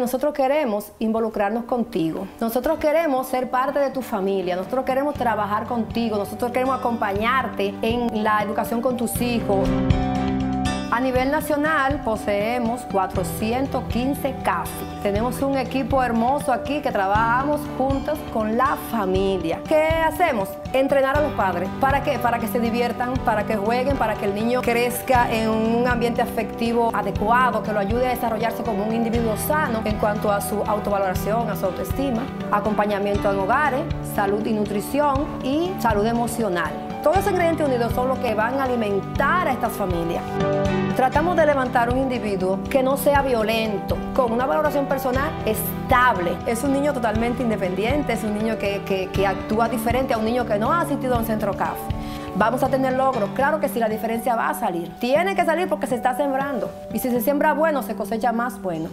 Nosotros queremos involucrarnos contigo. Nosotros queremos ser parte de tu familia. Nosotros queremos trabajar contigo. Nosotros queremos acompañarte en la educación con tus hijos. A nivel nacional poseemos 415 CAFI. Tenemos un equipo hermoso aquí que trabajamos juntos con la familia. ¿Qué hacemos? Entrenar a los padres. ¿Para qué? Para que se diviertan, para que jueguen, para que el niño crezca en un ambiente afectivo adecuado, que lo ayude a desarrollarse como un individuo sano en cuanto a su autovaloración, a su autoestima, acompañamiento en hogares, salud y nutrición y salud emocional. Todos esos ingredientes unidos son los que van a alimentar a estas familias. Tratamos de levantar un individuo que no sea violento, con una valoración personal estable. Es un niño totalmente independiente, es un niño que, que, actúa diferente a un niño que no ha asistido a un centro CAF. Vamos a tener logros, claro que sí, la diferencia va a salir. Tiene que salir porque se está sembrando. Y si se siembra bueno, se cosecha más bueno.